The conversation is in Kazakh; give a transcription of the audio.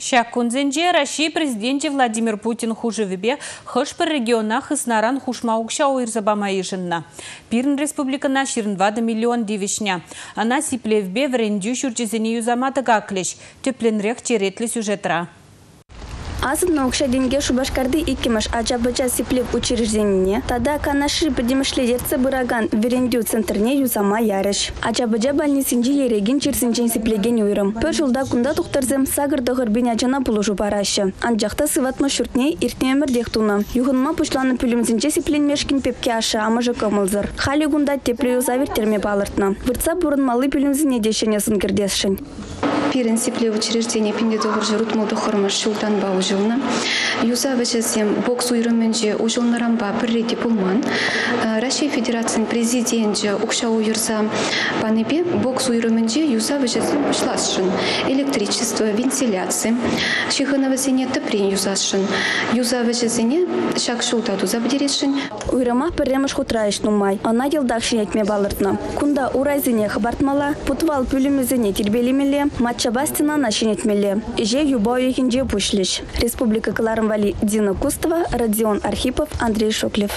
Шак күнзенже Россия президенті Владимир Путин хужывебе хыш бір региона хыснаран хушмаукша ойырзабама ежынна. Пирн республикана 22 миллион девишня. Ана сиплевбе врендю шүрчезіне юзаматы гаклеш. Төпленрек черетлі сюжетра. Азып наукша денге шубашкарды икимаш ачабыча сиплеп учрежденине, тада канаши предимышледерцы быраган верендю центрне юзама ярыш. Ачабыча больницинче ерегин чирсинчен сиплеген уйрым. Пөр жылда кунда тухтарзым сагырды гырбин ачана пулушу парашы. Анжақта сыватма шүртне иртне өмір дехтуна. Юхынма пушланы пүлімзінче сипленмешкин пепке ашы амыжы кымылзыр. Хали гунда тепле терме балыртна. Вырца бурын малы пүлімзіне дешенесін кірдесшін. Пирен сипле учреждение пинде доғыр жұрут молды хормаш шултан ба ужылна. Юза вачасем бокс уйрымынже ужылнарам ба бір реде пулман. Россия Федерацияның президенті укша уйырса панепе бокс уйрымынже юза вачасем ушласшын. Электричество, вентиляция. Шихына васене тыпрен юзасшын. Юза вачасене шак шултаду забдерешшын. Уйрама пірремыш хутраиш нумай. Ана елдақшын етме балыртна. Кунда урайзине хабартмала, путвал пүлімізіне тербелемеле, матчабастина нашин етмеле. Же юбау ехинже пушлиш. Республика Каларымвали Дина Кустова, Родион Архипов, Андрей Шоклев.